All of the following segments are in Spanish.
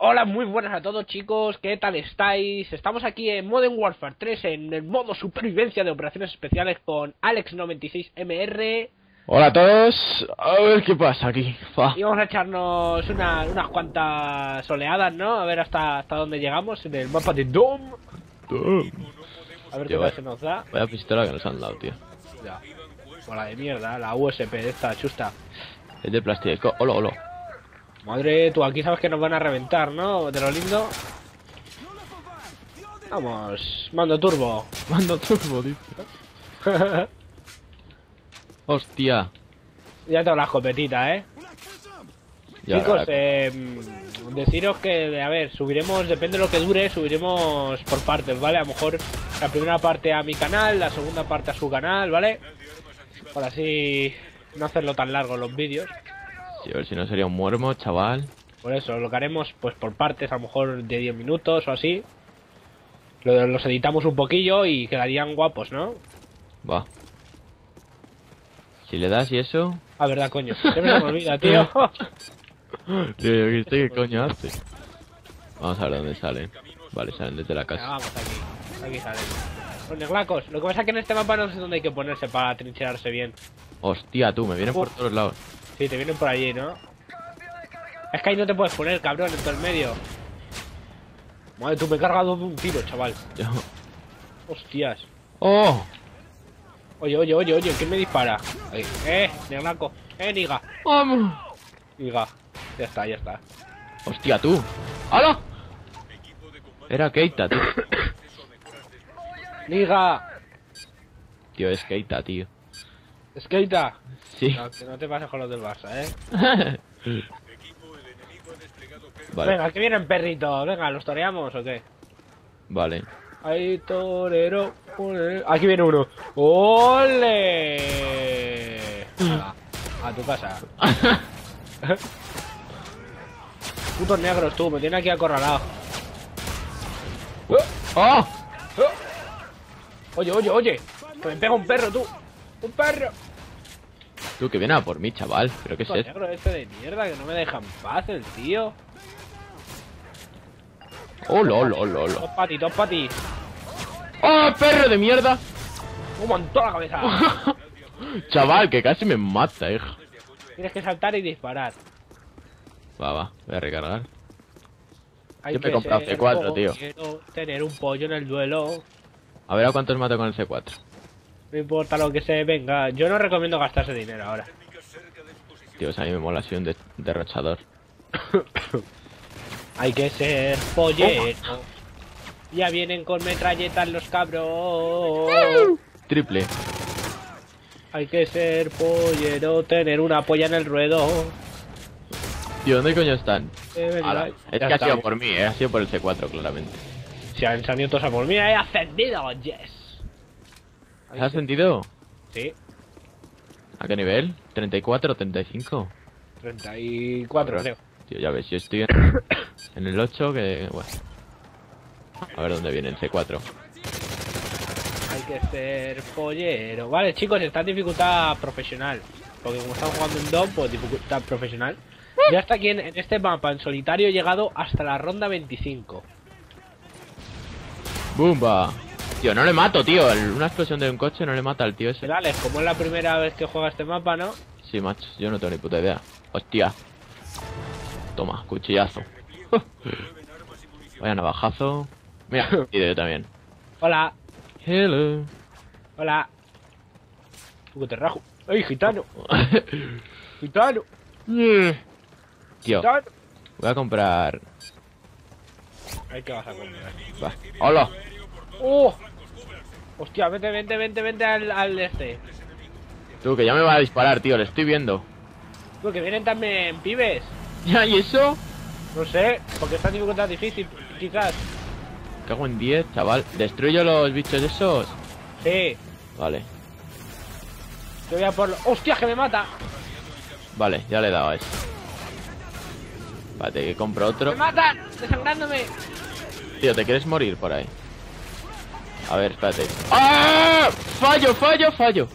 Hola, muy buenas a todos chicos, ¿qué tal estáis? Estamos aquí en Modern Warfare 3 en el modo supervivencia de operaciones especiales con Alex96MR Hola a todos, a ver qué pasa aquí. Fa. y vamos a echarnos una- unas cuantas oleadas, ¿no? A ver hasta, hasta dónde llegamos en el mapa de Dome. A ver qué vaya- se nos da. Vaya pistola que nos han dado, tío. Ya. De mierda, la USP esta chusta. Es de plástico. Hola, hola. Madre, tú aquí sabes que nos van a reventar, ¿no? De lo lindo. Vamos, mando turbo. Mando turbo, dice. Hostia. ya tengo la escopetita, ¿eh? Ya, Chicos, eh, mm, deciros que, a ver, subiremos, depende de lo que dure, subiremos por partes, ¿vale? A lo mejor la primera parte a mi canal, la segunda parte a su canal, ¿vale? Para así no hacerlo tan largo los vídeos. A ver si no sería un muermo, chaval. Por eso, lo que haremos pues por partes, a lo mejor de 10 minutos o así. Lo- Los editamos un poquillo y quedarían guapos, ¿no? Va. Si le das y eso. Ah, verdad, coño. Siempre se me olvida, tío. Tío, ¿este qué coño hace? Vamos a ver dónde salen. Vale, salen desde la casa. vamos aquí. Aquí salen. Los neglacos. Lo que pasa es que en este mapa no sé dónde hay que ponerse para trincherarse bien. Hostia, tú, me vienen por todos lados. Sí, te vienen por allí, ¿no? Es que ahí no te puedes poner, cabrón, en todo el medio. Madre, tú me he cargado de un tiro, chaval. Yo- Hostias. ¡Oh! Oye, oye, oye, oye, ¿quién me dispara? Ahí. Eh, neglaco. Eh, niga. ¡Vamos! Niga. Ya está, ya está. ¡Hostia, tú! ¡Hala! Era Keita, tío. Niga. Tío, es Keita, tío. Skater. Sí. No, que no te pases con los del Barça, ¿eh? vale, Venga, que vienen perritos. Venga, ¿los toreamos o qué? vale. Ahí, torero. ole. Aquí viene uno. ¡Ole! Venga, a tu casa. Putos negros, tú. Me tiene aquí acorralado. ¡Oh! Oye, oye, oye. Que me pega un perro, tú. Un perro. Tú, que viene a por mí, chaval. ¿Pero qué es eso? negro este de mierda que no me deja en paz el tío. ¡Oh, lol, lol, lol! Dos para ti, dos para ti. ¡Oh, perro de mierda! Un montón la cabeza. Chaval, que casi me mata, hijo. Tienes que saltar y disparar. Va, va, voy a recargar. Hay Yo me he comprado ser C4, tío. pollero, Tener un pollo en el duelo. A ver a cuántos mato con el C4. No importa lo que se venga. Yo no recomiendo gastarse dinero ahora. Tío, a mí me mola así un de- derrochador. Hay que ser pollero. Ya vienen con metralletas los cabros. Triple. Hay que ser pollero, tener una polla en el ruedo. Tío, ¿dónde coño están? Eh, es que ha sido por mí, eh. Ha sido por el C4, claramente. Se han salido todos a por mí. ¡He ascendido! ¡Yes! ¿Has ascendido? Sí, ¿A qué nivel? ¿34 o 35? 34 creo. Tío, ya ves, yo estoy en, en el 8 que... Bueno. A ver dónde viene el C4. Hay que ser pollero. Vale, chicos, está en dificultad profesional. Porque como estamos jugando en DOM, pues dificultad profesional. Ya está aquí en, en este mapa, en solitario, he llegado hasta la ronda 25. ¡Bumba! Tío, no le mato, tío. El- una explosión de un coche no le mata al tío ese. Pero Alex, como es la primera vez que juega este mapa, ¿no? Sí, macho, yo no tengo ni puta idea. Hostia. Toma, cuchillazo. Vaya navajazo. Mira, y yo también. Hola, Hello. hola. Tú te rajo. ¡Ey, gitano! ¡Gitano! Tío, ¡Gitano! voy a comprar. ¿qué vas a comprar? Va. ¡Hola! ¡Oh! Hostia, vente, vente, vente, vente al, al este. Tú, que ya me va a disparar, tío, le estoy viendo. Tú, que vienen también pibes. ¿Ya y eso? No sé, porque esta dificultad difícil, quizás. Cago en 10, chaval. ¿Destruyo los bichos esos? Sí, Vale, yo voy a por... lo- ¡Hostia, que me mata! vale, ya le he dado a eso. Espérate, que compro otro. ¡Me matan! ¡Desangrándome! Tío, ¿te quieres morir por ahí? A ver, espérate. ¡Ah! ¡Fallo, fallo, fallo!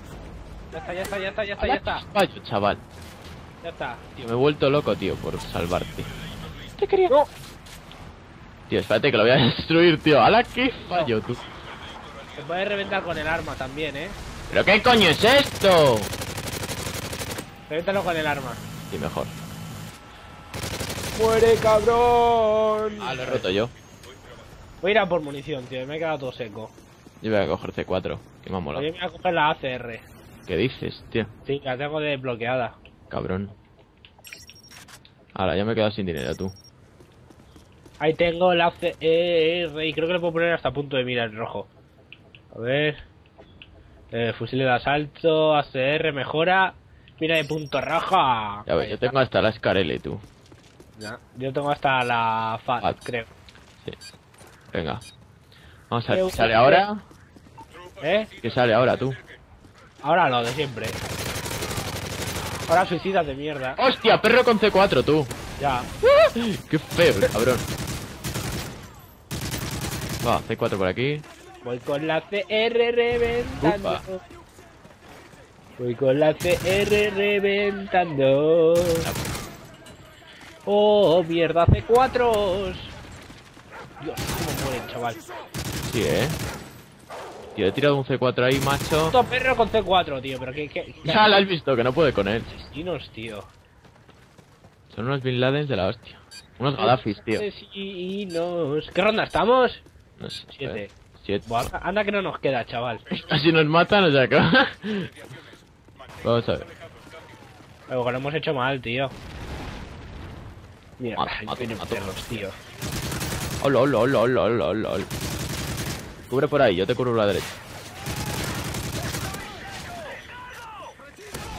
Ya está, ya está, ya está, ya está, ya está. Fallo, chaval. Ya está. Tío, me he vuelto loco, tío, por salvarte. Te quería. No. Tío, espérate que lo voy a destruir, tío. ¡Hala, qué fallo, tú! Se puede reventar con el arma también, ¿eh? ¿Pero qué coño es esto? Revéntalo con el arma. Sí, mejor. ¡Muere, cabrón! Ah, lo he roto yo. Voy a ir a por munición, tío. Me he quedado todo seco. Yo voy a coger C4. Que me ha molado. Me voy a coger la ACR. ¿Qué dices, tío? Sí, la tengo desbloqueada. Cabrón. Ahora, ya me he quedado sin dinero, tú. Ahí tengo la ACR y creo que le puedo poner hasta punto de mira en rojo. A ver. Eh, fusil de asalto, ACR, mejora. Mira de punto roja. Ya ves, yo tengo hasta la Scarelle, tú. Ya, Yo tengo hasta la FAT, creo. Sí. Venga. Vamos a ver. Creo ¿Qué sale ahora? ¿Eh? ¿Qué sale ahora, tú? Ahora lo de siempre. Ahora suicidas de mierda. ¡Hostia, perro con C4, tú! Ya. ¡Qué feo, cabrón! Va, C4 por aquí. Voy con la CR reventando. Upa. Voy con la CR reventando. Oh, mierda, C4. Dios, cómo mueren, chaval. Sí, ¿eh? Tío, he tirado un C4 ahí, macho. Puto perro con C4, tío, pero que... que Ya lo has visto, que no puede con él. Asesinos, tío. Son unos Bin Ladens de la hostia. Unos Gaddafis, tío. Asesinos. ¿Qué ronda estamos? No sé. Siete. ver. Siete. Buah, anda que no nos queda, chaval. Si nos matan, o sea que... Vamos a ver. Que lo hemos hecho mal, tío. Mira, mata, vienen mata. perros, tío. Hola, hola, hola, hola, hola, hola, hola. Cubre por ahí, yo te cubro la derecha.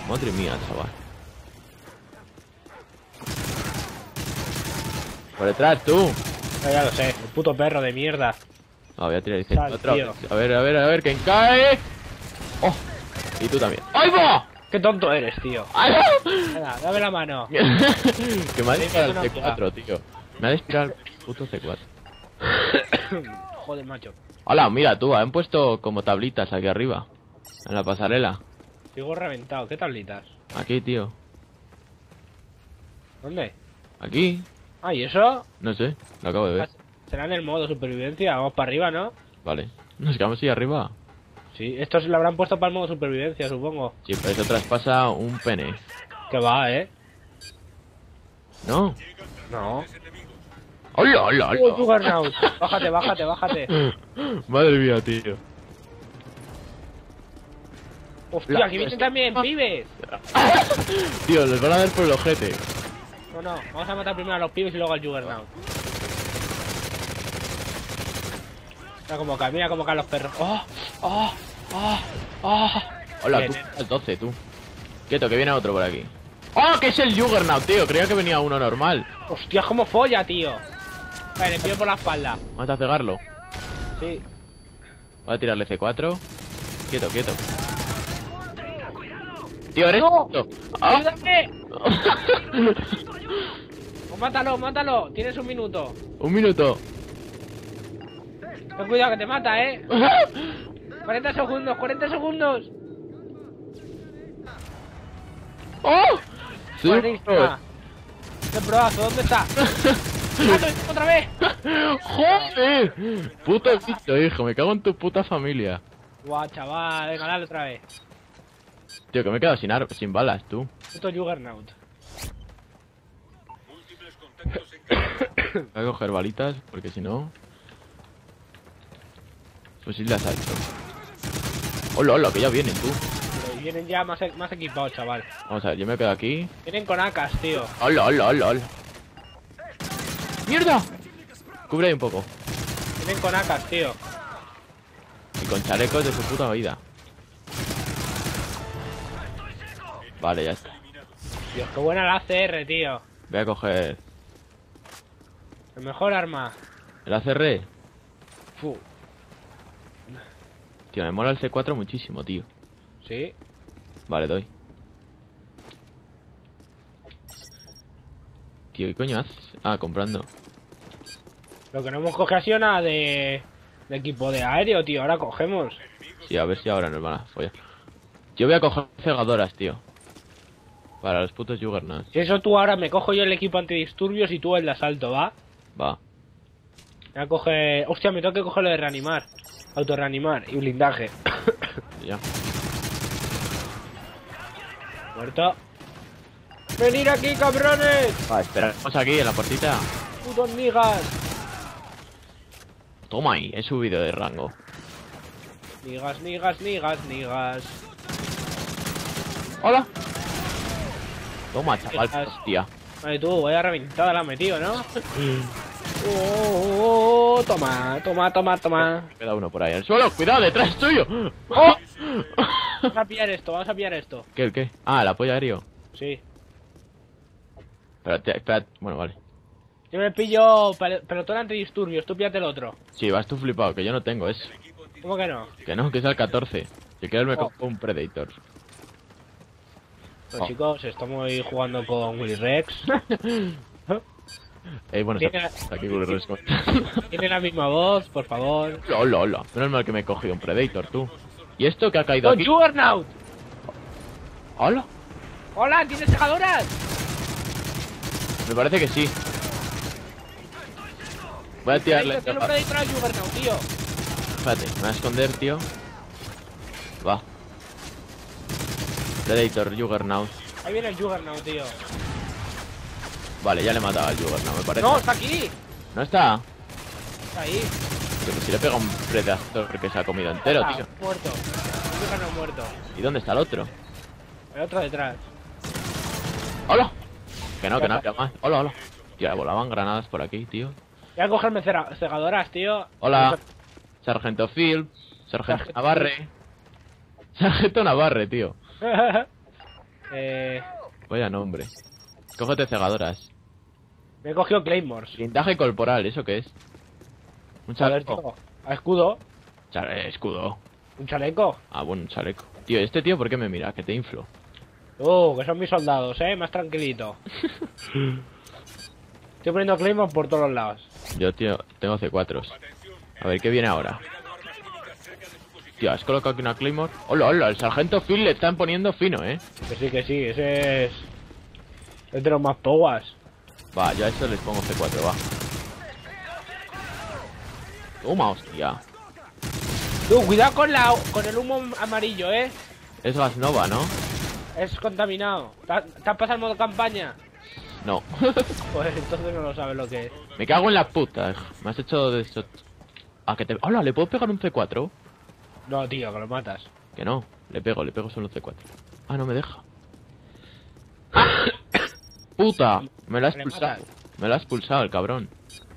Madre mía, chaval. Por detrás, tú. Ya, ya lo sé, el puto perro de mierda. Ah, voy a tirar y Sal, otra vez. A ver, a ver, a ver, ¿quién cae? ¡Oh! Y tú también. ¡Ay, va! Qué tonto eres, tío. ¡Ay, va! Venga, dame la mano. que me ha disparado el Sí, C4, tío. Me ha disparado el puto C4. Joder, macho. Hola, mira tú, han puesto como tablitas aquí arriba. En la pasarela. Sigo reventado. ¿Qué tablitas? Aquí, tío. ¿Dónde? Aquí. Ah, ¿y eso? No sé, lo acabo de ver. Será en el modo supervivencia. Vamos para arriba, ¿no? Vale. Nos quedamos ahí arriba. Sí, esto se lo habrán puesto para el modo supervivencia, supongo. Sí, pero eso traspasa un pene. Que va, ¿eh? ¿No? No. ¡Hola, hola, Uy, Juggernaut. Bájate, bájate, bájate. Madre mía, tío. Hostia, La- aquí vienen también pibes. Tío, les van a dar por el ojete. No, no, vamos a matar primero a los pibes y luego al Juggernaut. Mira cómo caen, mira cómo caen los perros. ¡Oh! ¡Oh! ¡Oh! ¡Oh! Hola, Bien, tú, eh. al 12, tú. Quieto, que viene otro por aquí. ¡Oh, que es el Juggernaut, tío! Creía que venía uno normal. ¡Hostia, cómo folla, tío! Vale, le pido por la espalda. Vamos a cegarlo. Sí. Voy a tirarle C4. Quieto, quieto. Tío, eres ¡No! ¡Ah! ¡Ayúdame! Oh, mátalo, mátalo. Tienes un minuto. Un minuto. Ten cuidado que te mata, eh. 40 segundos, 40 segundos. ¡Oh! Sí, Buenísima. ¡Qué probazo! ¿Dónde está? ¡Mato otra vez! ¡Joder! Puto bicho, hijo, me cago en tu puta familia. Guau, chaval, venga, dale otra vez. Tío, que me he quedado sin, ar- sin balas, tú. Puto Juggernaut. Voy a coger balitas, porque si no... Fusil de asalto. Hola, hola, que ya vienen, tú. Pero vienen ya más, más equipados, chaval. Vamos a ver, yo me quedo aquí. Vienen con AKs, tío. Hola, hola, hola, hola. ¡Mierda! Cubre ahí un poco. Vienen con AKs, tío. Y con chalecos de su puta vida. Vale, ya está. Dios, qué buena la ACR, tío. Voy a coger El mejor arma. el ACR. Fu. Tío, me mola el C4 muchísimo, tío. Sí. Vale, doy. Tío, ¿qué coño haces? Ah, comprando. Lo que no hemos cogido ha sido nada de, de equipo de aéreo, tío. Ahora cogemos. Sí, a ver si ahora nos van a follar. Yo voy a coger cegadoras, tío. Para los putos Juggernauts. Si eso tú ahora me cojo yo el equipo antidisturbios y tú el de asalto, ¿va? Va. Voy a coger... Hostia, me tengo que coger lo de reanimar. Autorreanimar y blindaje. Ya. Muerto. ¡Venir aquí, cabrones! Va, esperamos aquí en la puertita. ¡Putos migas! Toma ahí, he subido de rango. Nigas, nigas, nigas, nigas. ¡Hola! Toma, chaval, hostia. Vale, tú, vaya reventada la metido, ¿no? Oh, oh, oh, toma, toma, toma, toma. Queda uno por ahí al suelo. ¡Cuidado, detrás tuyo! ¡Oh! Vamos a pillar esto, vamos a pillar esto. ¿Qué, el qué? Ah, el apoyo aéreo. Sí. Espérate, espérate. Bueno, vale. Yo me pillo pel- pelotón antidisturbios, tú píllate el otro. Sí, vas tú flipado, que yo no tengo eso. ¿Cómo que no? Que no, que es el 14. Si quieres me Oh. un Predator. Pues Oh. chicos, estamos jugando con Willy Rex. Eh, bueno, Tiene- está aquí el resco. Tiene la misma voz, por favor. Hola, hola. Menos mal que me he cogido un Predator, tú. ¿Y esto que ha caído ¡Con aquí? Juggernaut! ¡Hola! ¡Hola! ¿Tienes segadoras? Me parece que sí. Voy a tirarle. Al Juggernaut, tío. Espérate, me voy a esconder, tío. Va. Predator, Juggernaut. Ahí viene el Juggernaut, tío. Vale, ya le he matado al Juggernaut, me parece. ¡No, está aquí! ¿No está? Está ahí. Que si le pega un Predator que se ha comido entero, tío. Muerto. El Juggernaut muerto. ¿Y dónde está el otro? El otro detrás. ¡Hola! Que no, que no había más. ¡Hola, hola! Tío, volaban granadas por aquí, tío. Voy a cogerme cegadoras, tío. Hola. Sargento Phil. Sargento Navarre. Sargento Navarre, tío. eh, Vaya nombre. Cógete cegadoras. me he cogido Claymores. Blindaje corporal, ¿eso qué es? Un A ver, chaleco. A escudo. Chale- eh, escudo. Un chaleco. Ah, bueno, un chaleco. Tío, este tío, ¿por qué me mira? Que te inflo. Uh, que son mis soldados, eh. Más tranquilito. Estoy poniendo Claymores por todos los lados. Yo, tío, tengo C4s. A ver, ¿qué viene ahora? Tío, ¿has colocado aquí una Claymore? Hola, hola, el sargento Phil le están poniendo fino, ¿eh? Que sí, que sí. Ese es... Es de los más poguas. Va, yo a esto les pongo C4, va. Toma, hostia. Tú, cuidado con, la, con el humo amarillo, eh. Es gas nova, ¿no? Es contaminado. ¿Te ha- te has pasado el modo campaña? No. Pues entonces no lo sabes lo que es. me cago en la puta. Me has hecho de eso. Ah, que te... Hola, ¿le puedo pegar un C4? No, tío, que lo matas. Que no. Le pego, le pego solo un C4. Ah, no me deja. Puta. Me lo has Le expulsado. Me lo has expulsado el cabrón.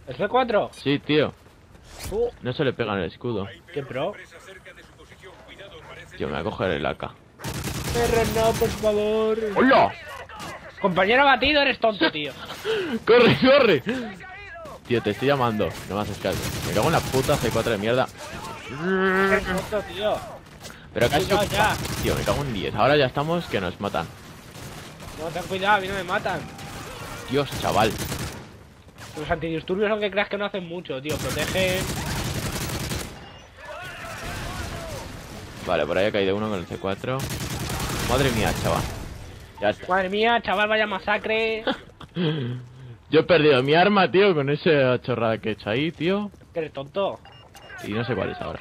¿El C4? Sí, tío. Uh, No se le pega en el escudo. qué pro. Tío, me voy a coger el AK. Perro, no, por favor. ¡Hola! Compañero batido, eres tonto, tío. ¡Corre, corre! Tío, te estoy llamando. No me haces caso. Me cago en la puta C4 de mierda. Eres tonto, tío. Pero casi. Cuidado ya. Tío, me cago en 10. Ahora ya estamos que nos matan. No, ten cuidado, a mí no me matan. Dios, chaval. Los antidisturbios, aunque creas que no hacen mucho, tío. Protegen. Vale, por ahí ha caído uno con el C4. Madre mía, chaval. Ya está. Madre mía, chaval, vaya masacre. Yo he perdido mi arma, tío, con esa chorrada que he hecho ahí, tío. Que eres tonto. Y no sé cuál es ahora.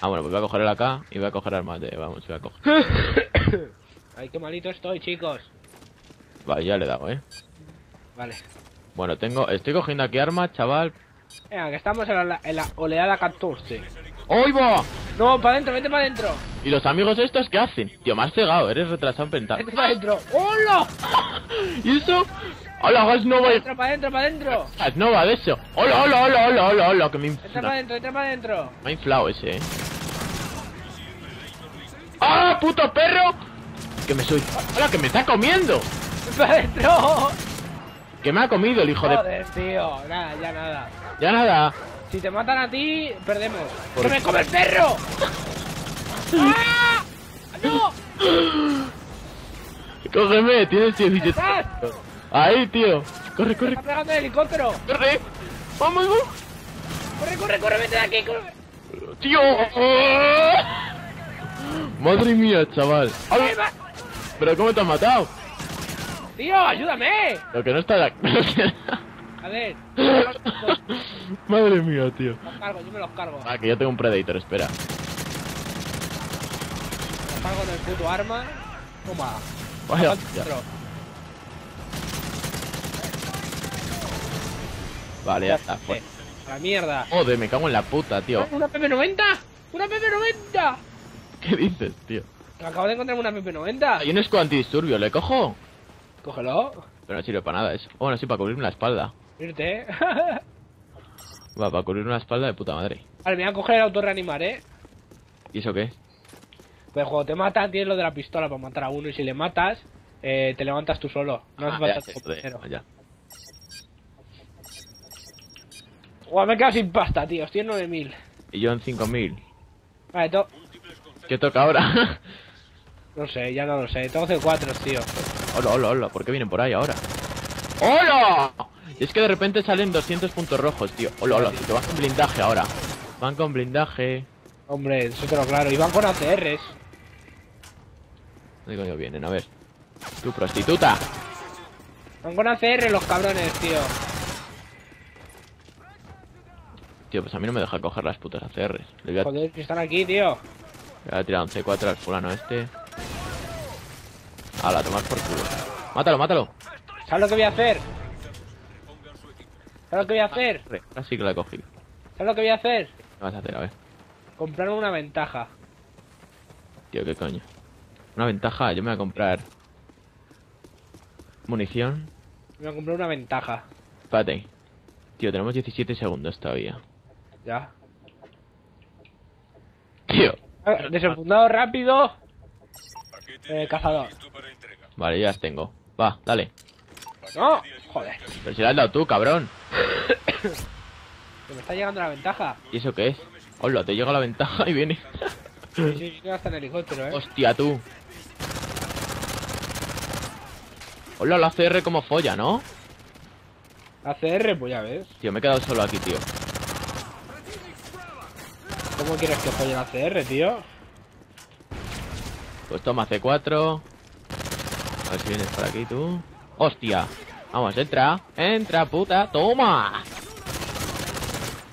Ah, bueno, pues voy a coger el AK y voy a coger armas de... Vamos, voy a coger... Ay, qué malito estoy, chicos. Vale, ya le he dado, ¿eh? Vale. Bueno, tengo... Estoy cogiendo aquí armas, chaval. Venga, que estamos en la, en la oleada 14. ¡Hoy va! No, para adentro, vete para adentro. ¿Y los amigos estos qué hacen? Tío, me has cegado, eres retrasado mental. Vete para adentro. ¡Hola! ¿Y eso? ¡Hola, gas nova! Para adentro, para adentro, para adentro. ¡Gas nova de eso! ¡Hola, hola, hola, hola, hola, hola! Que me, Entra para infla... adentro, entra para adentro. me ha inflado ese, ¿eh? ¡Ah, puto perro! Que me soy... ¡Hola, que me está comiendo! ¡Para adentro! Que me ha comido el hijo de... Joder, tío. Nada, ya nada. Ya nada. Si te matan a ti, perdemos. ¿Por ¡Que qué? me come el perro! ¡Ah! ¡No! Cógeme, tienes 17. ¿Estás? Ahí, tío. Corre, ¡Me corre, está pegando el helicóptero! corre. Vamos, vamos. ¡Corre, corre, corre! ¡Vete de aquí! corre! Tío. Madre mía, chaval. Pero ¿cómo te has matado? ¡Tío, ayúdame! Lo que no está la... A joder. Yo me los Madre mía, tío. cargo, yo me los cargo. Ah, que yo tengo un Predator, espera. Los cargo en el puto arma. Toma. Vaya. Vale, ya está. Fuera. a la mierda. Joder, me cago en la puta, tío. ¿Una PP90? ¡Una PP90! ¿Qué dices, tío? Acabo de encontrarme una PP90. Hay un escudo antidisturbio, ¿le cojo? Cógelo. Pero no sirve para nada eso. Bueno, sí, para cubrirme la espalda. Irte, eh. Va, para cubrirme la espalda de puta madre. vale, me voy a coger el auto reanimar, eh. ¿Y eso qué? Pues cuando te matan tienes lo de la pistola para matar a uno y si le matas, eh, te levantas tú solo. No hace Ah, falta tu compañero. ya. Guau, me he quedado sin pasta, tío. Estoy en 9000. Y yo en 5000. Vale, to- ¿Qué toca ahora? no sé, ya no lo sé. Tengo C4, tío. hola, hola, hola. ¿Por qué vienen por ahí ahora? ¡Hola! Y es que de repente salen 200 puntos rojos, tío. Hola, hola. Que van con blindaje ahora. Van con blindaje. Hombre, eso te lo claro. Y van con ACRs. ¿Dónde coño vienen? A ver. Tu prostituta. Van con ACR los cabrones, tío. Tío, pues a mí no me deja coger las putas ACRs. Le voy a, Joder, que están aquí, tío. le voy a tirar un C4 al fulano este. Hala, tomar por culo. Mátalo, mátalo. ¿Sabes lo que voy a hacer? ¿Sabes lo que voy a hacer? Ahora sí que la he cogido. ¿Sabes lo que voy a hacer? ¿Qué vas a hacer? A ver. Comprarme una ventaja. Tío, qué coño. Una ventaja, yo me voy a comprar. Munición. Me voy a comprar una ventaja. Espérate. Tío, tenemos 17 segundos todavía. Ya. Tío. Desenfundado rápido. Eh, cazador. Vale, ya las tengo. Va, dale. No, joder. Pero si la has dado tú, cabrón. Que me está llegando la ventaja. ¿Y eso qué es? Hola, te llega la ventaja y viene. Sí, sí, sí, hasta en helicóptero, eh. Hostia, tú. Hola, la CR como folla, ¿no? ACR, pues ya ves. Tío, me he quedado solo aquí, tío. ¿Cómo quieres que folle la ACR, tío? Pues toma C4. A ver si vienes por aquí tú. ¡Hostia! Vamos, entra. Entra, puta. ¡Toma!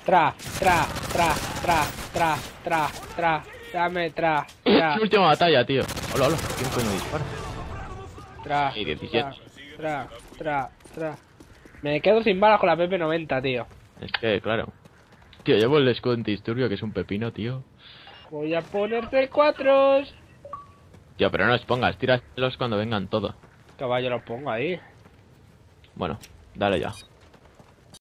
Tra, tra, tra, tra, tra, tra, tra, dame tra, tra, Última batalla, tío. Hola, hola. ¿Quién coño dispara? tra, Sí, 17. tra, tra, tra. Me quedo sin balas con la PP90, tío. Es que, claro. Tío, llevo el escudo antidisturbio que es un pepino, tío. Voy a poner C4. Tío, pero no los pongas. Tíralos cuando vengan todos. Caballo, lo pongo ahí. Bueno, dale ya.